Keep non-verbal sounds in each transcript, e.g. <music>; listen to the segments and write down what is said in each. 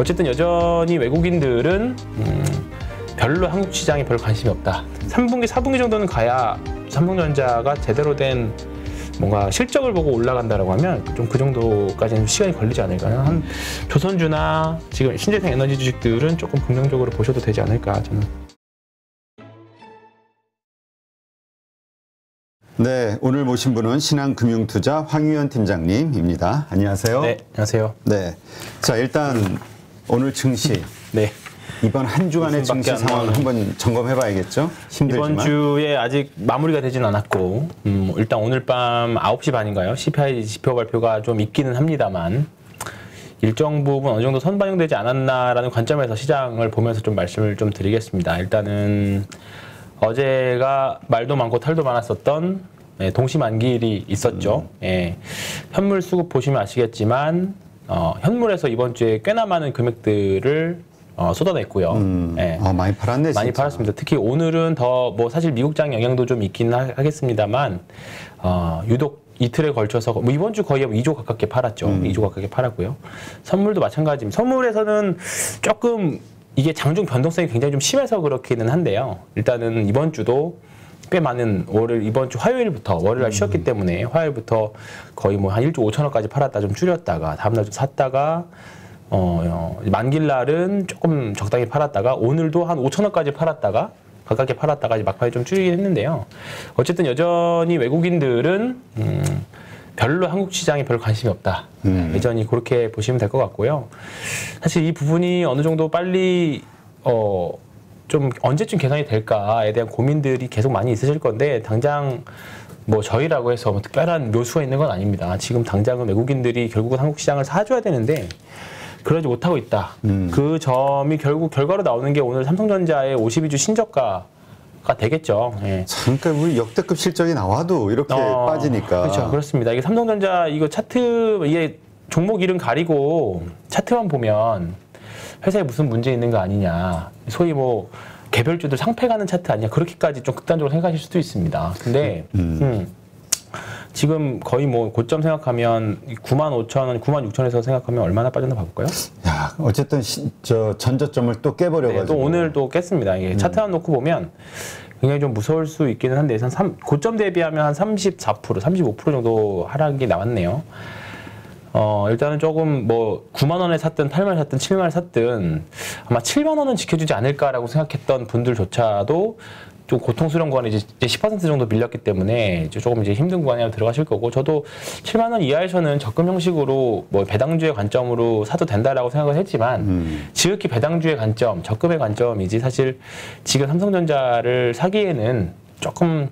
어쨌든 여전히 외국인들은 음, 별로 한국 시장에 별 관심이 없다. 3분기, 4분기 정도는 가야 삼성전자가 제대로 된 뭔가 실적을 보고 올라간다라고 하면 좀 그 정도까지는 시간이 걸리지 않을까. 한 조선주나 지금 신재생 에너지 주식들은 조금 긍정적으로 보셔도 되지 않을까 저는. 네, 오늘 모신 분은 신한금융투자 황유현 팀장님입니다. 안녕하세요. 네, 안녕하세요. 네. 자, 일단 오늘 증시 네. 이번 한 주간의 증시 안 상황을. 한번 점검해 봐야겠죠? 힘들지만. 이번 주에 아직 마무리가 되진 않았고 음, 일단 오늘 밤 9시 반인가요? CPI 지표 발표가 좀 있기는 합니다만 일정 부분 어느 정도 선반영되지 않았나라는 관점에서 시장을 보면서 좀 말씀을 좀 드리겠습니다. 일단은 어제가 말도 많고 탈도 많았었던 예, 동시 만기일이 있었죠. 예, 현물 수급 보시면 아시겠지만 어, 현물에서 이번 주에 꽤나 많은 금액들을 어, 쏟아냈고요. 음, 예. 어, 많이 팔았네, 많이 진짜. 팔았습니다. 특히 오늘은 더 뭐 사실 미국장 영향도 좀 있긴 하, 겠습니다만 어, 유독 이틀에 걸쳐서 뭐 이번 주 거의 2조 가깝게 팔았죠. 음. 2조 가깝게 팔았고요. 선물도 마찬가지입니다. 선물에서는 조금 이게 장중 변동성이 굉장히 좀 심해서 그렇기는 한데요. 일단은 이번 주도 꽤 많은 월요일 이번 주 화요일부터 월요일 날 쉬었기 때문에 화요일부터 거의 뭐 한 1조 5천원까지 팔았다 좀 줄였다가 다음날 좀 샀다가 어, 어, 만길 날은 조금 적당히 팔았다가 오늘도 한 5천 원까지 팔았다가 가깝게 팔았다가 이제 막판에 좀 줄이긴 했는데요. 어쨌든 여전히 외국인들은 음, 별로 한국 시장에 별 관심이 없다. 음. 여전히 그렇게 보시면 될 것 같고요. 사실 이 부분이 어느 정도 빨리 어, 좀 언제쯤 개선이 될까에 대한 고민들이 계속 많이 있으실 건데 당장 뭐 저희라고 해서 뭐 특별한 묘수가 있는 건 아닙니다. 지금 당장은 외국인들이 결국은 한국 시장을 사줘야 되는데 그러지 못하고 있다. 음. 그 점이 결국 결과로 나오는 게 오늘 삼성전자의 52주 신저가 가 되겠죠. 예. 참, 그러니까 우리 역대급 실적이 나와도 이렇게 어, 빠지니까. 그렇죠. 그렇습니다. 이게 삼성전자 이거 차트 이게 종목 이름 가리고 차트만 보면 회사에 무슨 문제 있는 거 아니냐. 소위 뭐 개별주들 상패 가는 차트 아니냐. 그렇게까지 좀 극단적으로 생각하실 수도 있습니다. 근데 음, 지금 거의 뭐 고점 생각하면 9만 5천 원, 9만 6천에서 생각하면 얼마나 빠졌나 봐볼까요? 야, 어쨌든 시- 저 전저점을 또 깨버려가지고. 네, 또 오늘 또 깼습니다. 이게 차트만 놓고 보면 굉장히 좀 무서울 수 있기는 한데 한 3, 고점 대비하면 한 34%, 35% 정도 하락이 나왔네요. 어, 일단은 조금 뭐 9만 원에 샀든 8만 원에 샀든 7만 원에 샀든 아마 7만 원은 지켜주지 않을까라고 생각했던 분들조차도 좀 고통스러운 구간에 이제 10% 정도 밀렸기 때문에 이제 조금 이제 힘든 구간에 들어가실 거고 저도 7만 원 이하에서는 적금 형식으로 뭐 배당주의 관점으로 사도 된다라고 생각을 했지만 음. 지극히 배당주의 관점, 적금의 관점이지 사실 지금 삼성전자를 사기에는 조금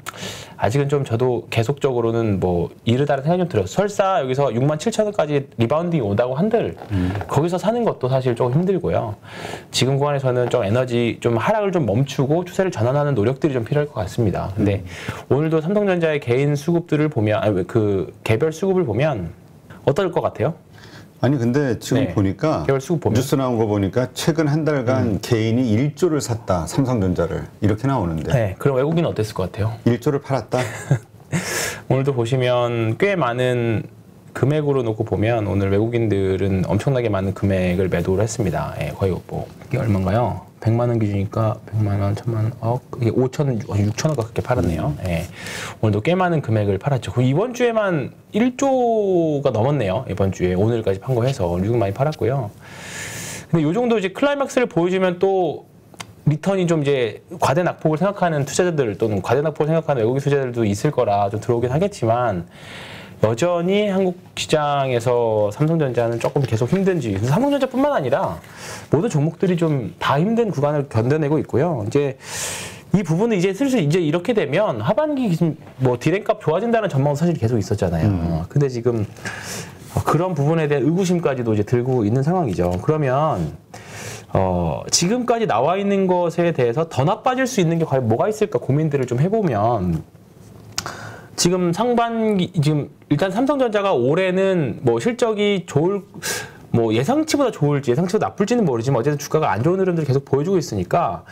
아직은 좀 저도 계속적으로는 뭐 이르다는 생각이 좀 들어요. 설사 여기서 6만 7천 원까지 rebounding이 온다고 한들 거기서 사는 것도 사실 조금 힘들고요. 지금 구간에서는 좀 에너지 좀 하락을 좀 멈추고 추세를 전환하는 노력들이 좀 필요할 것 같습니다. 근데 오늘도 삼성전자의 개인 수급들을 보면 아니, 그 개별 수급을 보면 어떨 것 같아요? 아니 근데 지금 네. 보니까. 뉴스 나온 거 보니까 최근 한 달간 음. 개인이 1조를 샀다 삼성전자를 이렇게 나오는데 네. 그럼 외국인은 어땠을 것 같아요? 1조를 팔았다. <laughs> 오늘도 보시면 꽤 많은 금액으로 놓고 보면 오늘 외국인들은 엄청나게 많은 금액을 매도를 했습니다. 예, 거의 뭐 이게 얼마인가요? 100만 원 기준이니까 100만 원, 1000만 원, 억, 이게 5천, 6천 원 가깝게 팔았네요. 예. 오늘도 꽤 많은 금액을 팔았죠. 그 이번 주에만 1조가 넘었네요. 이번 주에 오늘까지 판 거 해서 유독 많이 팔았고요. 근데 요 정도 이제 클라이막스를 보여주면 또 리턴이 좀 이제 과대 낙폭을 생각하는 투자자들 또는 과대 낙폭을 생각하는 외국인 투자자들도 있을 거라 좀 들어오긴 하겠지만 여전히 한국 시장에서 삼성전자는 조금 계속 힘든지 삼성전자뿐만 아니라 모든 종목들이 좀 다 힘든 구간을 견뎌내고 있고요. 이제 이 부분은 이제 슬슬 이제 이렇게 되면 하반기 뭐 디램값 좋아진다는 전망도 사실 계속 있었잖아요. 어, 근데 지금 어, 그런 부분에 대한 의구심까지도 이제 들고 있는 상황이죠. 그러면 어, 지금까지 나와 있는 것에 대해서 더 나빠질 수 있는 게 과연 뭐가 있을까 고민들을 좀 해보면 지금 상반기 지금 일단 삼성전자가 올해는 뭐 실적이 좋을 뭐 예상치보다 좋을지 예상치보다 나쁠지는 모르지만 어쨌든 주가가 안 좋은 흐름들을 계속 보여주고 있으니까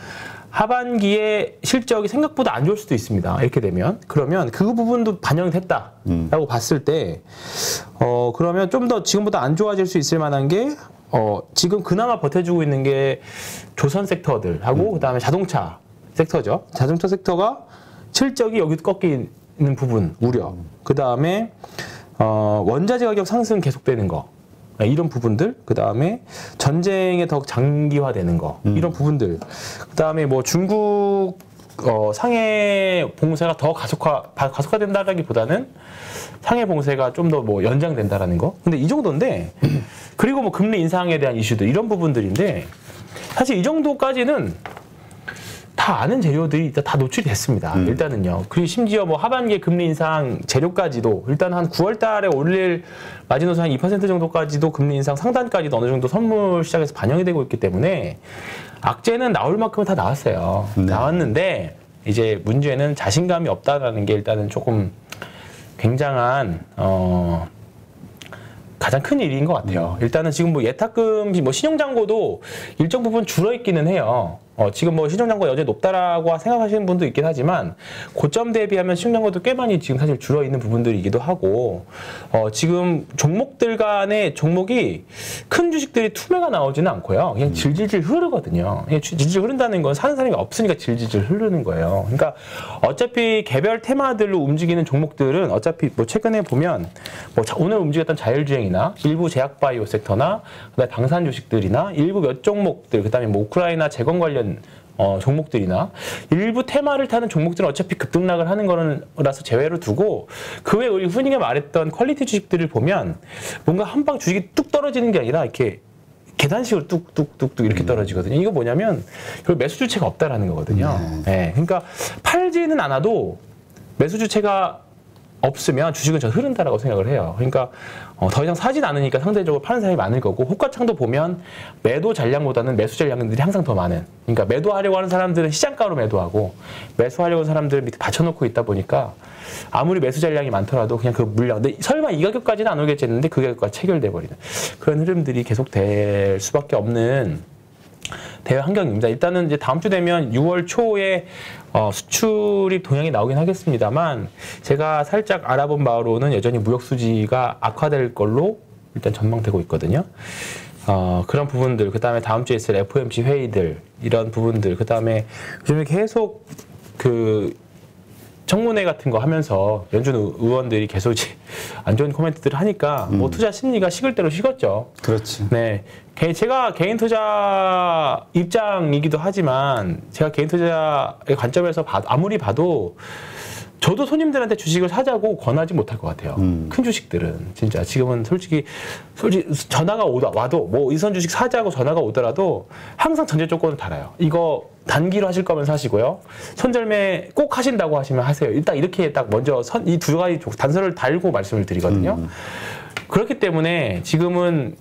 하반기에 실적이 생각보다 안 좋을 수도 있습니다. 이렇게 되면 그러면 그 부분도 반영이 됐다라고 봤을 때 어 그러면 좀 더 지금보다 안 좋아질 수 있을 만한 게 어, 지금 그나마 버텨주고 있는 게 조선 섹터들하고 그다음에 자동차 섹터죠. 자동차 섹터가 실적이 여기 꺾 이는 부분 우려. 그 다음에 어, 원자재 가격 상승 계속되는 거. 네, 이런 부분들, 그 다음에 전쟁에 더 장기화되는 거, 이런 부분들, 그 다음에 뭐 중국 어, 상해 봉쇄가 더 가속화 바- 가속화된다라기보다는 상해 봉쇄가 좀 더 뭐 연장된다라는 거. 근데 이 정도인데 그리고 뭐 금리 인상에 대한 이슈들 이런 부분들인데 사실 이 정도까지는 다 아는 재료들이 다- 다 노출이 됐습니다. 일단은요. 그리고 심지어 뭐 하반기에 금리 인상 재료까지도 일단 한 9월 달에 올릴 마지노선 한 2% 정도까지도 금리 인상 상단까지도 어느 정도 선물 시장에서 반영이 되고 있기 때문에 악재는 나올 만큼은 다 나왔어요. 네. 나왔는데 이제 문제는 자신감이 없다라는 게 일단은 조금 굉장한 어 가장 큰 일인 것 같아요. 일단은 지금 뭐 예탁금, 뭐 신용잔고도 일정 부분 줄어 있기는 해요. 어, 지금 뭐 신용잔고 여전히 높다라고 생각하시는 분도 있긴 하지만 고점 대비하면 신용잔고도 꽤 많이 지금 사실 줄어 있는 부분들이기도 하고 어, 지금 종목들 간의 종목이 큰 주식들이 투매가 나오지는 않고요. 그냥 질질질 흐르거든요. 질질 흐른다는 건 사는 사람이 없으니까 질질질 흐르는 거예요. 그러니까 어차피 개별 테마들로 움직이는 종목들은 어차피 뭐 최근에 보면 뭐 자- 오늘 움직였던 자율주행이나 일부 제약바이오 sector나 그다음에 방산 주식들이나 일부 몇 종목들 그다음에 뭐 우크라이나 재건 관련 어, 종목들이나 일부 테마를 타는 종목들은 어차피 급등락을 하는 거라서 제외로 두고 그 외에 우리 흔히 말했던 quality 주식들을 보면 뭔가 한 방 주식이 뚝 떨어지는 게 아니라 이렇게 계단식으로 뚝뚝뚝뚝 이렇게 떨어지거든요. 이거 뭐냐면 그 매수 주체가 없다라는 거거든요. 네. 그러니까 팔지는 않아도 매수 주체가 없으면 주식은 저 흐른다라고 생각을 해요. 그러니까 어, 더 이상 사진 않으니까 상대적으로 파는 사람이 많을 거고 호가창도 보면 매도 잔량보다는 매수 잔량들이 항상 더 많은. 그러니까 매도하려고 하는 사람들은 시장가로 매도하고 매수하려고 하는 사람들은 밑에 받쳐놓고 있다 보니까 아무리 매수 잔량이 많더라도 그냥 그 물량. 설마 이 가격까지는 안 오겠지 했는데 그 가격과 체결돼 버리는 그런 흐름들이 계속될 수밖에 없는 대외 환경입니다. 일단은 이제 다음 주 되면 6월 초에 어, 수출입 동향이 나오긴 하겠습니다만 제가 살짝 알아본 바로는 여전히 무역 수지가 악화될 걸로 일단 전망되고 있거든요. 어, 그런 부분들, 그 다음에 다음 주에 있을 FOMC 회의들, 이런 부분들, 그 다음에 요즘에 계속 그 청문회 같은 거 하면서 연준 의- 의원들이 계속 안 좋은 코멘트들을 하니까 뭐 투자 심리가 식을 대로 식었죠. 그렇지. 네. 개- 제가 개인 투자 입장이기도 하지만 제가 개인 투자의 관점에서 봐- 아무리 봐도 저도 손님들한테 주식을 사자고 권하지 못할 것 같아요. 큰 주식들은 진짜 지금은 솔직히 솔직히 전화가 오다 와도 뭐 이선 주식 사자고 전화가 오더라도 항상 전제 조건을 달아요. 이거 단기로 하실 거면 사시고요. 손절매 꼭 하신다고 하시면 하세요. 일단 이렇게 딱 먼저 이 두 가지 조- 단서를 달고 말씀을 드리거든요. 그렇기 때문에 지금은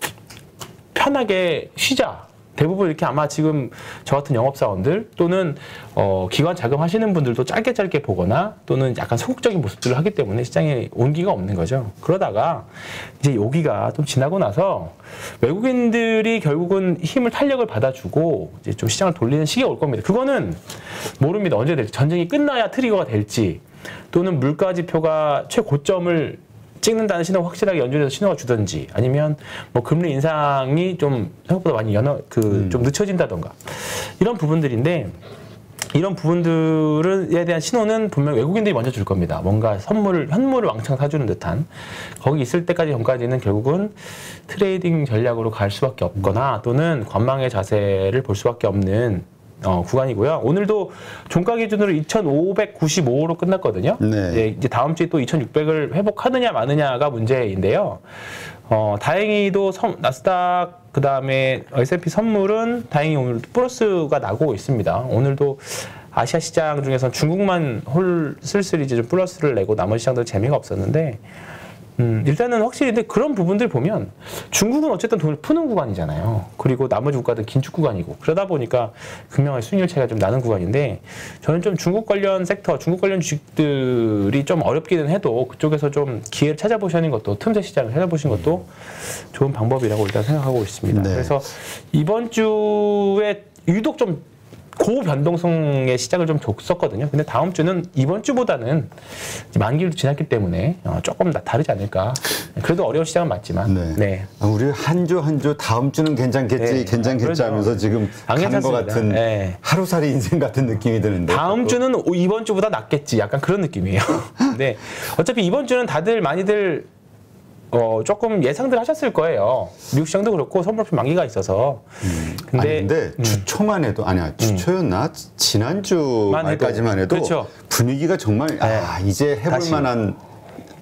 편하게 쉬자. 대부분 이렇게 아마 지금 저 같은 영업사원들 또는 어, 기관 자금 하시는 분들도 짧게 짧게 보거나 또는 약간 소극적인 모습들을 하기 때문에 시장에 온기가 없는 거죠. 그러다가 이제 여기가 좀 지나고 나서 외국인들이 결국은 힘을 탄력을 받아주고 이제 좀 시장을 돌리는 시기가 올 겁니다. 그거는 모릅니다. 언제 될지 전쟁이 끝나야 트리거가 될지 또는 물가 지표가 최고점을 찍는다는 신호 확실하게 연준에서 신호가 주든지 아니면 뭐 금리 인상이 좀 생각보다 많이 연어 그좀 늦춰진다던가 이런 부분들인데 이런 부분들에 대한 신호는 분명 외국인들이 먼저 줄 겁니다. 뭔가 선물을 현물을 왕창 사주는 듯한 거기 있을 때까지 전까지는 결국은 trading 전략으로 갈 수밖에 없거나 또는 관망의 자세를 볼 수밖에 없는 어, 구간이고요. 오늘도 종가 기준으로 2,595로 끝났거든요. 네. 이제 이제 다음 주에 또 2,600을 회복하느냐 마느냐가 문제인데요. 어, 다행히도 선- 나스닥 그 다음에 S&P 선물은 다행히 오늘 플러스가 나고 있습니다. 오늘도 아시아 시장 중에서 중국만 홀 슬슬 이제 좀 플러스를 내고 나머지 시장들 재미가 없었는데 음, 일단은 확실히 근데 그런 부분들 보면 중국은 어쨌든 돈을 푸는 구간이잖아요. 그리고 나머지 국가들 긴축 구간이고 그러다 보니까 극명한 수익률 차이가 좀 나는 구간인데 저는 좀 중국 관련 섹터, 중국 관련 주식들이 좀 어렵기는 해도 그쪽에서 좀 기회를 찾아보시는 것도 틈새 시장을 찾아보시는 것도 좋은 방법이라고 일단 생각하고 있습니다. 네. 그래서 이번 주에 유독 좀 고변동성의 시작을 좀 줬었거든요. 근데 다음 주는 이번 주보다는 만기도 지났기 때문에 어, 조금 다 다르지 않을까. 그래도 어려운 시작은 맞지만. 네. 네. 아, 우리 한 주 한 주 다음 주는 괜찮겠지, 네. 괜찮겠지. 하면서 지금 안 가는 것. 같은 네. 하루살이 인생 같은 느낌이 드는데. 다음 주는 오- 이번 주보다 낫겠지. 약간 그런 느낌이에요. 근데 <laughs> 어차피 이번 주는 다들 많이들 어, 조금 예상들 하셨을 거예요. 미국 시장도 그렇고 선물표 만기가 있어서. 근데, 아니, 근데 주초만 해도 아니야 주초였나 지난주 만 해도. 말까지만 해도 그렇죠. 분위기가 정말 아 이제 해볼 다시. 만한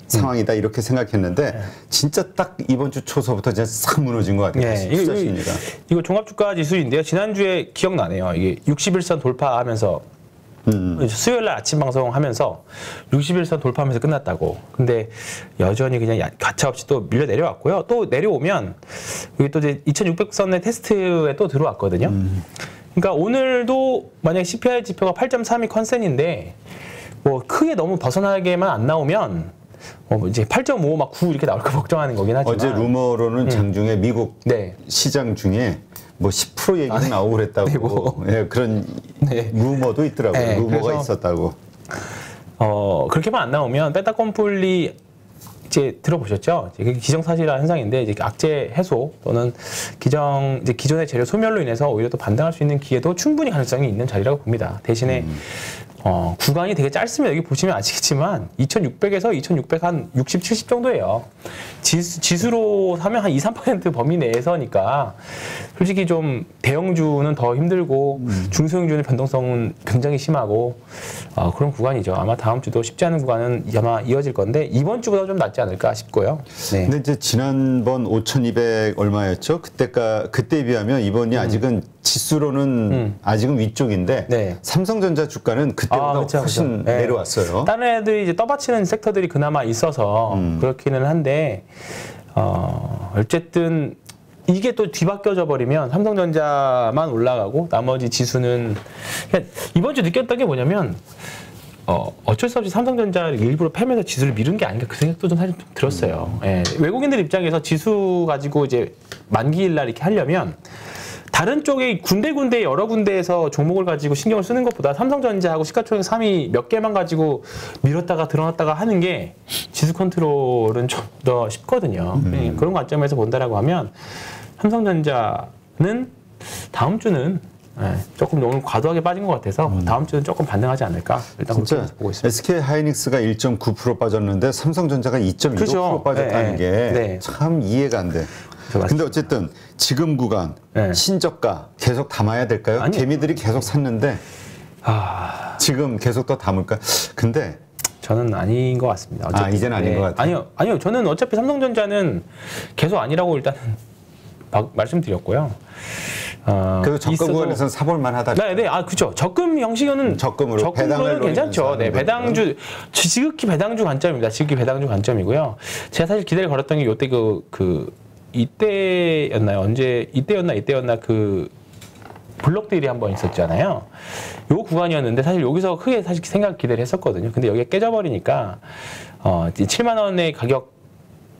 상황이다 이렇게 생각했는데 진짜 딱 이번 주 초서부터 진짜 싹 무너진 것 같아요. 네, 이거, 심리가. 이거 종합주가 지수인데요. 지난주에 기억나네요. 이게 61선 돌파하면서 음. 수요일 날 아침 방송하면서 61선 돌파하면서 끝났다고. 근데 여전히 그냥 야- 가차없이 또 밀려 내려왔고요. 또 내려오면 여기 또 이제 2600선의 테스트에 또 들어왔거든요. 그러니까 오늘도 만약 CPI 지표가 8.3이 컨센인데 뭐 크게 너무 벗어나게만 안 나오면 뭐 이제 8.5 막 9 이렇게 나올 거 <laughs> 걱정하는 거긴 하지만 어제 루머로는 장중에 미국 네. 시장 중에 뭐 10% 얘기가 나오고 그랬다고 네, 뭐. 예, 그런 네. 루머도 있더라고요. 네, 루머가 있었다고. 어 그렇게만 안 나오면 베타 컴플리 이제 들어보셨죠? 이제 기정사실화 현상인데 이제 악재 해소 또는 기정 이제 기존의 재료 소멸로 인해서 오히려 또 반등할 수 있는 기회도 충분히 가능성이 있는 자리라고 봅니다. 대신에 어, 구간이 되게 짧습니다. 여기 보시면 아시겠지만 2,600에서 2,600 한 60, 70 정도예요. 지수, 지수로 하면 한 2, 3% 범위 내에서니까 솔직히 좀 대형주는 더 힘들고 중소형주는 변동성은 굉장히 심하고 어, 그런 구간이죠. 아마 다음 주도 쉽지 않은 구간은 아마 이어질 건데 이번 주보다 좀 낫지 않을까 싶고요. 네. 근데 이제 지난번 5,200 얼마였죠? 그때가 그때에 비하면 이번이 아직은 지수로는 아직은 위쪽인데 음. 네. 삼성전자 주가는 그때보다 아, 그쵸, 훨씬 그쵸. 네. 내려왔어요. 다른 애들이 이제 떠받치는 섹터들이 그나마 있어서 음. 그렇기는 한데 어, 어쨌든 이게 또 뒤바뀌어져 버리면 삼성전자만 올라가고 나머지 지수는 그냥 이번 주 느꼈던 게 뭐냐면 어, 어쩔 수 없이 삼성전자를 일부러 패면서 지수를 미룬 게 아닌가 그 생각도 좀 사실 좀 들었어요. 예, 외국인들 입장에서 지수 가지고 이제 만기일 날 이렇게 하려면 다른 쪽에 군데군데 여러 군데에서 종목을 가지고 신경을 쓰는 것보다 삼성전자하고 시가총액 3위 몇 개만 가지고 밀었다가 드러났다가 하는 게 지수 컨트롤은 좀 더 쉽거든요. 예, 그런 관점에서 본다라고 하면 삼성전자는 다음 주는 예, 조금 너무 과도하게 빠진 것 같아서 다음 주는 조금 반등하지 않을까 일단 진짜 보고 있습니다. SK 하이닉스가 1.9% 빠졌는데 삼성전자가 2.15% 그죠. 빠졌다는 네, 네. 게참 이해가 안 돼. 근데 어쨌든 지금 구간 네. 신저가 계속 담아야 될까요? 아니요. 개미들이 계속 샀는데 아, 지금 계속 더 담을까? 근데 저는 아닌 것 같습니다. 아, 이제는 아닌 것 같아요? 아니요, 아니요. 저는 어차피 삼성전자는 계속 아니라고 일단 막 말씀드렸고요. 어, 그래도 있어도- 구간에서는 사볼 만하다. 네, 네, 아, 그죠. 적금 형식은 적금으로, 배당을 괜찮죠. 네, 배당주 지- 지극히 배당주 관점입니다. 지극히 배당주 관점이고요. 제가 사실 기대를 걸었던 게 요때 그, 그 이때였나요? 언제 이때였나 이때였나 그 블록딜이 한 번 있었잖아요. 요 구간이었는데 사실 여기서 크게 사실 생각 기대를 했었거든요. 근데 여기가 깨져버리니까 어, 이제 7만 원의 가격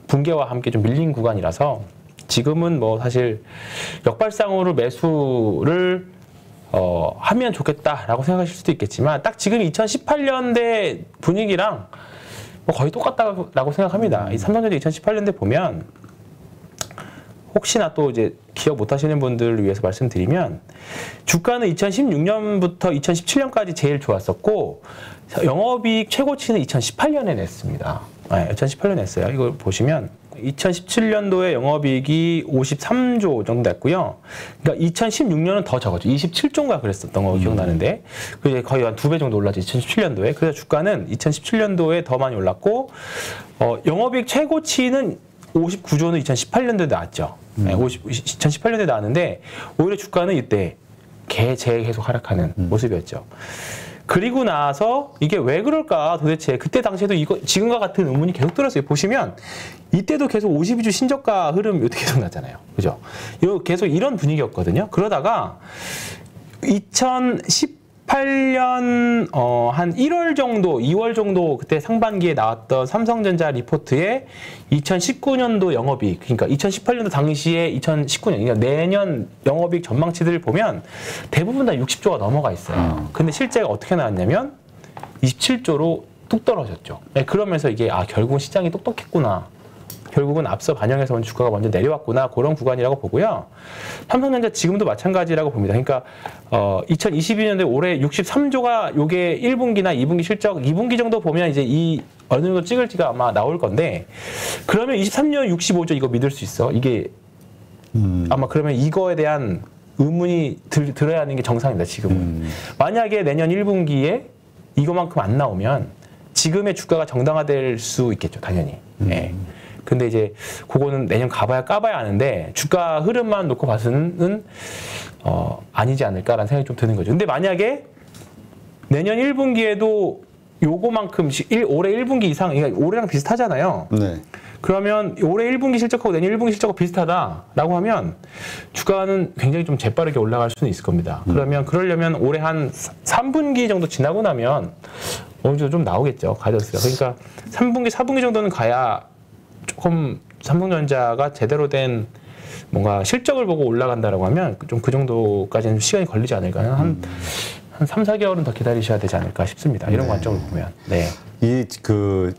붕괴와 함께 좀 밀린 구간이라서 지금은 뭐 사실 역발상으로 매수를 어, 하면 좋겠다라고 생각하실 수도 있겠지만 딱 지금 2018년대 분위기랑 뭐 거의 똑같다라고 생각합니다. 이 삼성전자 2018년대 보면 혹시나 또 이제 기억 못 하시는 분들을 위해서 말씀드리면 주가는 2016년부터 2017년까지 제일 좋았었고 영업이익 최고치는 2018년에 냈습니다. 네, 2018년에 냈어요. 이걸 보시면 2017년도에 영업이익이 53조 정도 됐고요. 그러니까 2016년은 더 적었죠. 27조인가 그랬었던 거 기억나는데 그게 거의 한 두 배 정도 올랐죠. 2017년도에. 그래서 주가는 2017년도에 더 많이 올랐고 어, 영업이익 최고치는 59조는 2018년도에 나왔죠. 네, 50, 2018년도에 나왔는데 오히려 주가는 이때 개 계속 하락하는 모습이었죠. 그리고 나서 이게 왜 그럴까 도대체 그때 당시에도 이거 지금과 같은 의문이 계속 들었어요. 보시면 이때도 계속 52주 신저가 흐름 이렇게 계속 났잖아요. 그죠? 요 계속 이런 분위기였거든요. 그러다가 2010 2018년 어, 한 1월 정도, 2월 정도 그때 상반기에 나왔던 삼성전자 리포트에 2019년도 영업이익, 그러니까 2018년도 당시에 2019년, 그러니까 내년 영업이익 전망치들을 보면 대부분 다 60조가 넘어가 있어요. 근데 실제가 어떻게 나왔냐면 27조로 뚝 떨어졌죠. 네, 그러면서 이게 아 결국은 시장이 똑똑했구나. 결국은 앞서 반영해서 온 주가가 먼저 내려왔구나 그런 구간이라고 보고요. 삼성전자 지금도 마찬가지라고 봅니다. 그러니까 어 2022년도에 올해 63조가 요게 1분기나 2분기 실적 2분기 정도 보면 이제 이 어느 정도 찍을지가 아마 나올 건데 그러면 23년 65조 이거 믿을 수 있어. 이게 아마 그러면 이거에 대한 의문이 들, 들어야 하는 게 정상입니다. 지금은 만약에 내년 1분기에 이거만큼 안 나오면 지금의 주가가 정당화될 수 있겠죠, 당연히. 예. 근데 이제 그거는 내년 가봐야 까봐야 아는데 주가 흐름만 놓고 봐서는 어, 아니지 않을까라는 생각이 좀 드는 거죠. 근데 만약에 내년 1분기에도 요거만큼 시- 일- 올해 1분기 이상, 그러니까 올해랑 비슷하잖아요. 네. 그러면 올해 1분기 실적하고 내년 1분기 실적하고 비슷하다라고 하면 주가는 굉장히 좀 재빠르게 올라갈 수는 있을 겁니다. 그러면 그러려면 올해 한 3분기 정도 지나고 나면 어느 정도 좀 나오겠죠. 가져스가. 그러니까 3분기, 4분기 정도는 가야 조금 삼성전자가 제대로 된 뭔가 실적을 보고 올라간다라고 하면 좀 그 정도까지는 시간이 걸리지 않을까. 한, 한 3, 4개월은 더 기다리셔야 되지 않을까 싶습니다. 이런 네. 관점을 보면. 네. 이그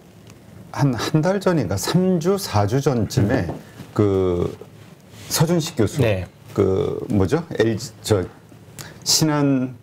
한 한 달 전인가 3주 4주 전쯤에 그 서준식 교수 네. 그 뭐죠? LG 저 신한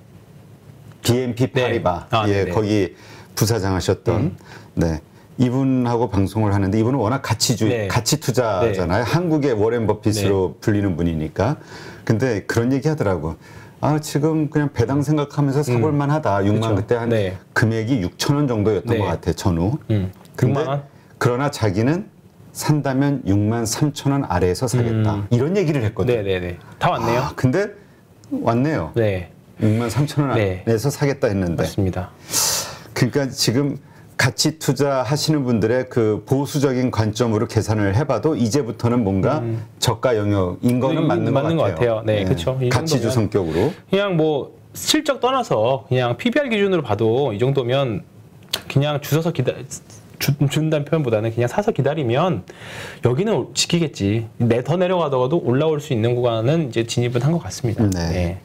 BNP 네. 파리바 아, 예 네네. 음. 거기 부사장 하셨던 네 이분하고 방송을 하는데 이분은 워낙 가치주의 네. 가치 투자잖아요 한국의 워렌 버핏으로 불리는 분이니까 근데 그런 얘기 하더라고 아 지금 그냥 배당 생각하면서 사볼 만 하다 6만 음. 그쵸. 그때 한 네. 금액이 6천 원 정도였던 네. 것 같아 전후 음. 근데 6만 원? 그러나 자기는 산다면 6만 3천 원 아래에서 사겠다 이런 얘기를 했거든 음. 네네네. 다 왔네요. 아, 근데 왔네요 네. 6만 3천 원 네. 안에서 사겠다 했는데 맞습니다. 그러니까 지금 가치 투자하시는 분들의 그 보수적인 관점으로 계산을 해봐도 이제부터는 뭔가 저가 영역인 거는 음, 맞는, 맞는 것것 같아요. 같아요. 네, 그쵸. 이 가치주. 성격으로. 그냥 뭐 실적 떠나서 그냥 PBR 기준으로 봐도 이 정도면 그냥 주워서 기다 주, 준다는 표현보다는 그냥 사서 기다리면 여기는 지키겠지. 내 더 내려가더라도 올라올 수 있는 구간은 이제 진입은 한 것 같습니다. 네. 네.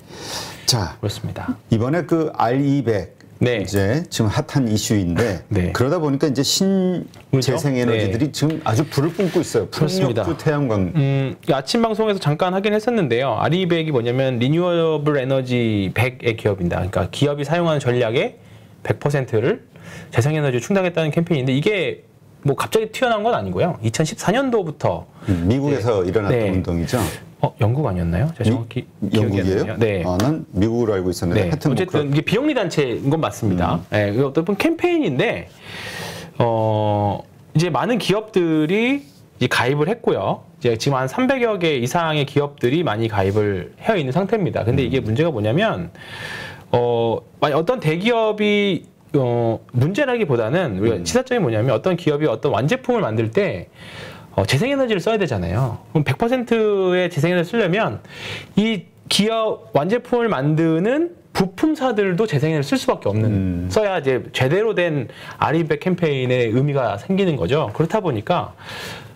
자 그렇습니다. 이번에 그 R200 네. 이제 지금 핫한 이슈인데 네. 그러다 보니까 이제 신 그렇죠? 재생 에너지들이 지금 아주 불을 뿜고 있어요. 풍력주 태양광. 음, 이 아침 방송에서 잠깐 하긴 했었는데요. 아리백이 뭐냐면 리뉴어블 에너지 100의 기업입니다. 그러니까 기업이 사용하는 전략의 100%를 재생에너지로 충당했다는 캠페인인데 이게 뭐 갑자기 튀어나온 건 아니고요. 2014년도부터 음, 미국에서 일어났던 네. 운동이죠. 어 영국 아니었나요? 제가 정확히 안 영국이에요? 네. 아, 난 미국으로 알고 있었는데 네. 하여튼 뭐 어쨌든 그런- 이게 비영리 단체인 건 맞습니다. 네, 이거 어떤 캠페인인데 어 이제 많은 기업들이 이제 가입을 했고요. 이제 지금 한 300여 개 이상의 기업들이 많이 가입을 해 있는 상태입니다. 근데 이게 문제가 뭐냐면 어 어떤 대기업이 어 문제라기보다는 우리가 시사점이 뭐냐면 어떤 기업이 어떤 완제품을 만들 때 어, 재생에너지를 써야 되잖아요. 그럼 100%의 재생에너지를 쓰려면 이 기업 완제품을 만드는 부품사들도 재생에너지를 쓸 수밖에 없는 음. 써야 이제 제대로 된 아리백 캠페인의 의미가 생기는 거죠. 그렇다 보니까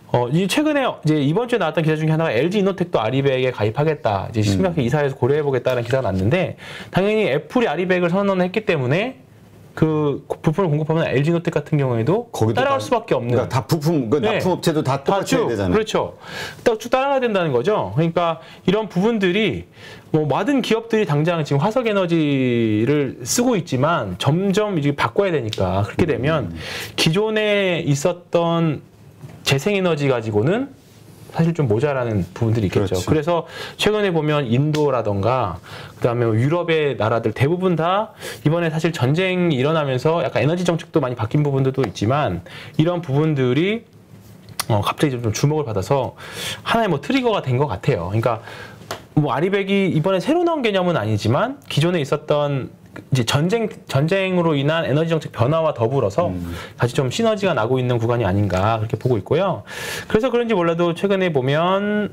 어, 이 최근에 이제 이번 주에 나왔던 기사 중에 하나가 LG 이노텍도 아리백에 가입하겠다. 이제 심각하게 이사해서 고려해 보겠다는 기사가 났는데 당연히 애플이 아리백을 선언했기 때문에 그 부품을 공급하면 LG 이노텍 같은 경우에도 거기도 따라갈 다- 수밖에 없는 그러니까 다 부품 그 네. 납품업체도 다다 똑같이 해야 쭉, 되잖아요. 그렇죠. 딱쭉 따라가야 된다는 거죠. 그러니까 이런 부분들이 뭐 많은 기업들이 당장 지금 화석 에너지를 쓰고 있지만 점점 이제 바꿔야 되니까 그렇게 되면 음. 기존에 있었던 재생에너지 가지고는 사실 좀 모자라는 부분들이 있겠죠. 그렇지. 그래서 최근에 보면 인도라던가 그다음에 뭐 유럽의 나라들 대부분 다 이번에 사실 전쟁이 일어나면서 약간 에너지 정책도 많이 바뀐 부분들도 있지만 이런 부분들이 어, 갑자기 좀 주목을 받아서 하나의 뭐 트리거가 된 것 같아요. 그러니까 뭐 아리백이 이번에 새로 나온 개념은 아니지만 기존에 있었던 이제 전쟁 전쟁으로 인한 에너지 정책 변화와 더불어서 다시 좀 시너지가 나고 있는 구간이 아닌가 그렇게 보고 있고요. 그래서 그런지 몰라도 최근에 보면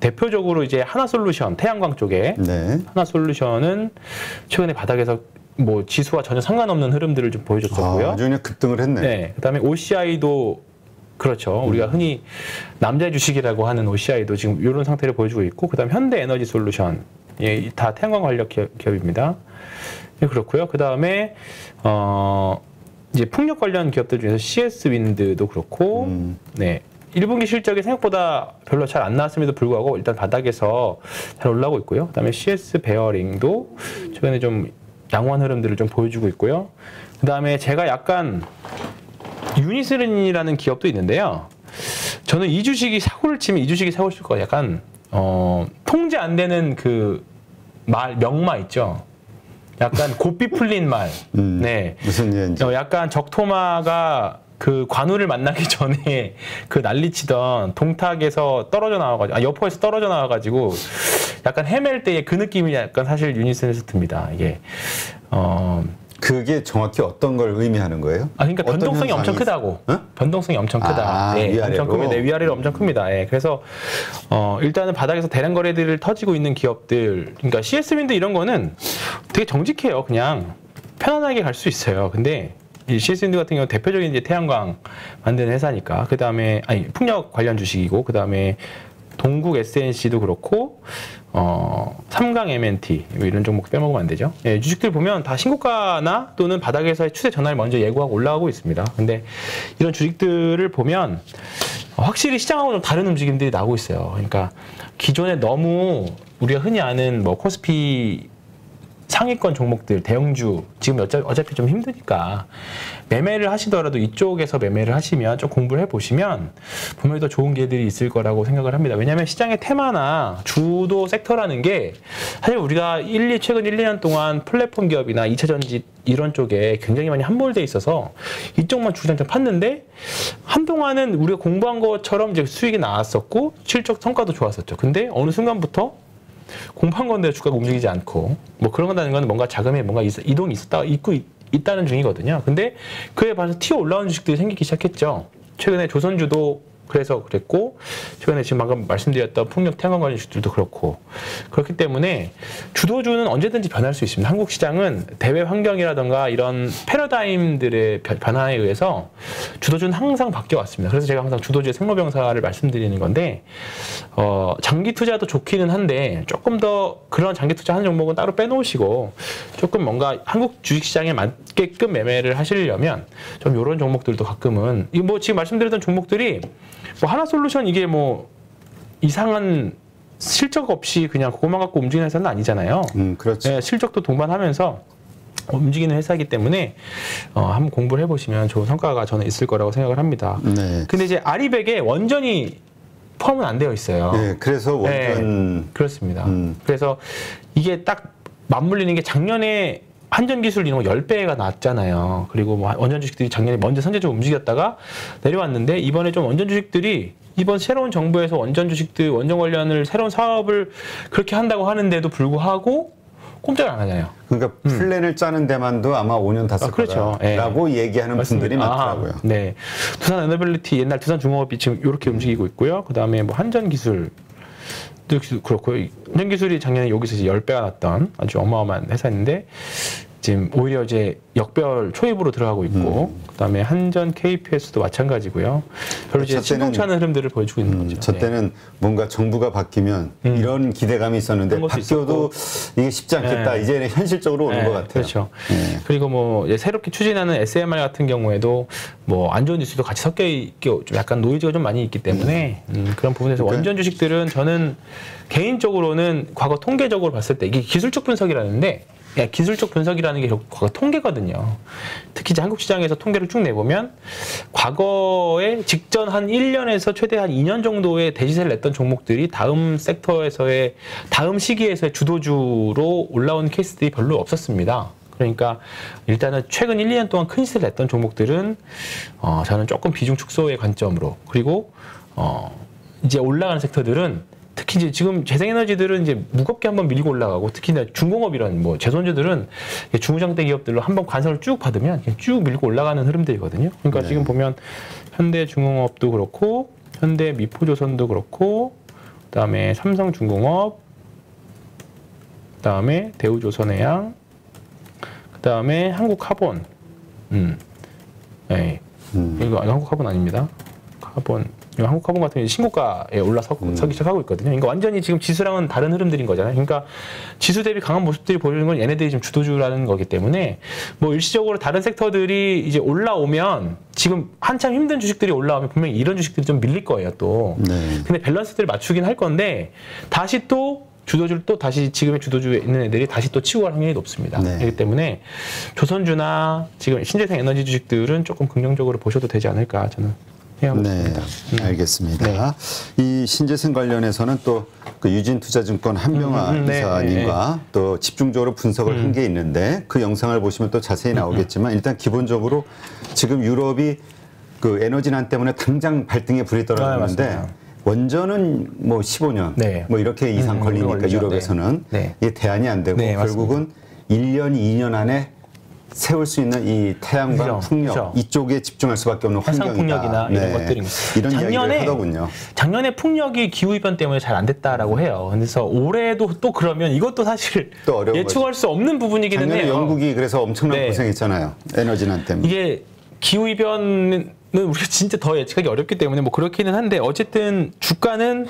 대표적으로 이제 하나솔루션 태양광 쪽에 네. 하나솔루션은 최근에 바닥에서 뭐 지수와 전혀 상관없는 흐름들을 좀 보여줬었고요. 아, 아주 그냥 급등을 했네. 네. 그다음에 OCI도 그렇죠. 우리가 흔히 남자 주식이라고 하는 OCI도 지금 이런 상태를 보여주고 있고, 그다음 에 현대 에너지 솔루션, 예, 다 태양광 관련 기업, 기업입니다. 예, 그렇고요. 그 다음에 어 이제 풍력 관련 기업들 중에서 CS 윈드도 그렇고, 음. 네. 1분기 실적이 생각보다 별로 잘 안 나왔음에도 불구하고 일단 바닥에서 잘 올라오고 있고요. 그다음에 CS 베어링도 최근에 좀 양호한 흐름들을 좀 보여주고 있고요. 그다음에 제가 약간 유니스른이라는 기업도 있는데요. 저는 이 주식이 사고를 치면 이 주식이 사고를 칠 거예요. 약간 어, 통제 안 되는 그 말 명마 있죠. 약간 고삐 풀린 말. <laughs> 음. 네. 무슨 얘기인지. 어, 약간 적토마가 그 관우를 만나기 <laughs> 전에 그 난리치던 동탁에서 떨어져 나와가지고 아 여포에서 떨어져 나와가지고 약간 헤맬 때의 그 느낌이 약간 사실 유니슨에서 듭니다. 이게 어. 그게 정확히 어떤 걸 의미하는 거예요? 아 그러니까 변동성이 엄청 있- 크다고. 어? 변동성이 엄청 크다. 아, 네, 위아래로? 엄청 큽니다. 네, 위아래로 엄청 큽니다. 예, 그래서 어, 일단은 바닥에서 대량 거래들을 터지고 있는 기업들, 그러니까 CS 윈드 이런 거는 되게 정직해요. 그냥 편안하게 갈 수 있어요. 근데 이 CS 윈드 같은 경우 대표적인 이제 태양광 만드는 회사니까 그 다음에 아니 풍력 관련 주식이고 그 다음에 동국 SNC도 그렇고 어, 삼강 MNT 뭐 이런 종목 빼먹으면 안 되죠. 예, 주식들 보면 다 신고가나 또는 바닥에서의 추세 전환을 먼저 예고하고 올라가고 있습니다. 근데 이런 주식들을 보면 확실히 시장하고 좀 다른 움직임들이 나오고 있어요. 그러니까 기존에 너무 우리가 흔히 아는 뭐 코스피 상위권 종목들 대형주 지금 어차피, 좀 힘드니까 매매를 하시더라도 이쪽에서 매매를 하시면 좀 공부를 해보시면 분명히 더 좋은 기회들이 있을 거라고 생각을 합니다. 왜냐하면 시장의 테마나 주도 섹터라는 게 사실 우리가 1, 2 최근 1, 2년 동안 플랫폼 기업이나 2차 전지 이런 쪽에 굉장히 많이 함몰돼 있어서 이쪽만 주장장 팠는데 한동안은 우리가 공부한 것처럼 이제 수익이 나왔었고 실적 성과도 좋았었죠. 근데 어느 순간부터 공부한 건데 주가가 움직이지 않고 뭐 그런 거다는 건 뭔가 자금에 뭔가 있, 이동이 있었다 있고 있, 있다는 중이거든요. 근데 그에 반해서 튀어 올라오는 주식들이 생기기 시작했죠. 최근에 조선주도 그래서 그랬고 최근에 지금 방금 말씀드렸던 풍력 태양광 관련 주식들도 그렇고 그렇기 때문에 주도주는 언제든지 변할 수 있습니다. 한국 시장은 대외 환경이라든가 이런 패러다임들의 변- 변화에 의해서 주도주는 항상 바뀌어 왔습니다. 그래서 제가 항상 주도주의 생로병사를 말씀드리는 건데 어, 장기 투자도 좋기는 한데 조금 더 그런 장기 투자하는 종목은 따로 빼놓으시고 조금 뭔가 한국 주식시장에 맞게끔 매매를 하시려면 좀 이런 종목들도 가끔은 이거 뭐 지금 말씀드렸던 종목들이 뭐 하나 솔루션 이게 뭐 이상한 실적 없이 그냥 그것만 갖고 움직이는 회사는 아니잖아요. 음, 그렇죠. 네, 실적도 동반하면서 움직이는 회사이기 때문에 어, 한번 공부를 해보시면 좋은 성과가 저는 있을 거라고 생각을 합니다. 네. 근데 이제 아리백에 원전이 포함은 안 되어 있어요. 네, 그래서 원전 그렇습니다. 음. 그래서 이게 딱 맞물리는 게 작년에 한전 기술 이런 거 10배가 났잖아요. 그리고 뭐 원전 주식들이 작년에 먼저 선제적으로 움직였다가 내려왔는데 이번에 좀 원전 주식들이 이번 새로운 정부에서 원전 주식들, 원전 관련을 새로운 사업을 그렇게 한다고 하는데도 불구하고 꼼짝을 안 하잖아요. 그러니까 플랜을 짜는 데만도 아마 5년 다 쓸 음. 아, 그렇죠. 거다라고 얘기하는 분들이 맞습니다. 많더라고요. 아, 네. 두산 에너빌리티 옛날 두산 중공업이 지금 이렇게 움직이고 있고요. 그 다음에 뭐 한전 기술 역시 그렇고요. 한전 기술이 작년에 여기서 이제 10배가 났던 아주 어마어마한 회사인데 지금 오히려 이제 역배열 초입으로 들어가고 있고 그다음에 한전 KPS도 마찬가지고요. 별로 이제 않은 흐름들을 보여주고 있는 음, 거죠. 저 네. 때는 뭔가 정부가 바뀌면 이런 기대감이 있었는데 바뀌어도 이게 쉽지 않겠다. 네. 이제는 현실적으로 오는 네, 것 같아요. 그렇죠. 네. 그리고 뭐 이제 새롭게 추진하는 SMR 같은 경우에도 뭐 안 좋은 뉴스도 같이 섞여 있게 좀 약간 노이즈가 좀 많이 있기 때문에 음, 그런 부분에서 그러니까- 원전 주식들은 저는 개인적으로는 과거 통계적으로 봤을 때 이게 기술적 분석이라는데 야, 기술적 분석이라는 게 과거 통계거든요. 특히 이제 한국 시장에서 통계를 쭉 내보면 과거에 직전 한 1년에서 최대 한 2년 정도의 대지세를 냈던 종목들이 다음 섹터에서의 다음 시기에서의 주도주로 올라온 케이스들이 별로 없었습니다. 그러니까 일단은 최근 1, 2년 동안 큰 시세를 냈던 종목들은 어, 저는 조금 비중 축소의 관점으로 그리고 어, 이제 올라가는 섹터들은 특히 이제 지금 재생에너지들은 이제 무겁게 한번 밀고 올라가고 특히나 중공업 이런 뭐 재선주들은 중후장대 기업들로 한번 관성을 쭉 받으면 쭉 밀고 올라가는 흐름들이거든요. 그러니까 네. 지금 보면 현대중공업도 그렇고 현대 미포조선도 그렇고 그다음에 삼성중공업 그다음에 대우조선해양 그다음에 한국 카본. 음. 네. 이거 한국 카본 아닙니다. 카본. 한국 카본 같은 경우 신고가에 올라서기 시작하고 있거든요. 그러니까 완전히 지금 지수랑은 다른 흐름들인 거잖아요. 그러니까 지수 대비 강한 모습들이 보여주는 건 얘네들이 좀 주도주라는 거기 때문에 뭐 일시적으로 다른 섹터들이 이제 올라오면 지금 한참 힘든 주식들이 올라오면 분명히 이런 주식들이 좀 밀릴 거예요 또. 네. 근데 밸런스들을 맞추긴 할 건데 다시 또 주도주를 또 다시 지금의 주도주에 있는 애들이 다시 또 치고 갈 확률이 높습니다. 네. 그렇기 때문에 조선주나 지금 신재생 에너지 주식들은 조금 긍정적으로 보셔도 되지 않을까 저는 네, 있습니다. 알겠습니다. 이 신재생 관련해서는 또 그 유진투자증권 한명화 음, 음, 네, 이사님과 또 집중적으로 분석을 한게 있는데 그 영상을 보시면 또 음, 자세히 나오겠지만 일단 기본적으로 지금 유럽이 그 에너지난 때문에 당장 발등에 불이 떨어졌는데 아. 원전은 뭐 15년 네. 뭐 이렇게 이상 음, 걸리니까 걸리죠. 유럽에서는 네. 이게 대안이 안 되고 네, 결국은 1년, 2년 안에 세울 수 있는 이 태양광 그죠, 풍력 그죠. 이쪽에 집중할 수밖에 없는 환경이다. 풍력이나 이런 것들이 이런 이야기를 하더군요. 작년에 풍력이 기후 이변 때문에 잘 안 됐다라고 해요. 그래서 올해도 또 그러면 이것도 사실 또 예측할 수 없는 부분이기는 작년에 해요. 영국이 그래서 엄청난 네. 고생했잖아요. 에너지난 때문에. 이게 기후 이변은 우리가 진짜 더 예측하기 어렵기 때문에 뭐 그렇기는 한데 어쨌든 주가는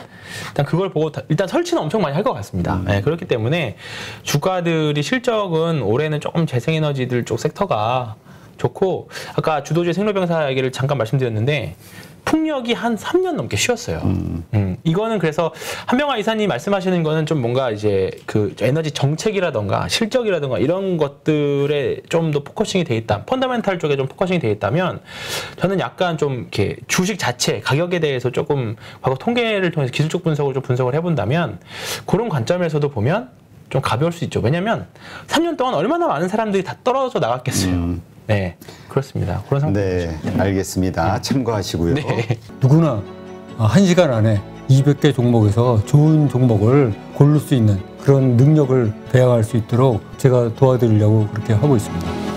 일단 그걸 보고 다- 일단 설치는 엄청 많이 할 것 같습니다. 음. 네, 그렇기 때문에 주가들이 실적은 올해는 조금 재생에너지들 쪽 섹터가 좋고 아까 주도주의 생로병사 얘기를 잠깐 말씀드렸는데 풍력이 한 3년 넘게 쉬었어요. 음, 이거는 그래서 한명화 이사님 말씀하시는 거는 좀 뭔가 이제 그 에너지 정책이라던가 실적이라던가 이런 것들에 좀 더 focusing이 돼 있다. fundamental 쪽에 좀 focusing이 돼 있다면 저는 약간 좀 이렇게 주식 자체 가격에 대해서 조금 과거 통계를 통해서 기술적 분석을 좀 분석을 해본다면 그런 관점에서도 보면 좀 가벼울 수 있죠. 왜냐면 3년 동안 얼마나 많은 사람들이 다 떨어져 나갔겠어요. 네, 그렇습니다. 그런 상황. 네, 알겠습니다. 참고하시고요. 네. 누구나 어, 한 시간 안에 200개 종목에서 좋은 종목을 고를 수 있는 그런 능력을 배양할 수 있도록 제가 도와드리려고 그렇게 하고 있습니다.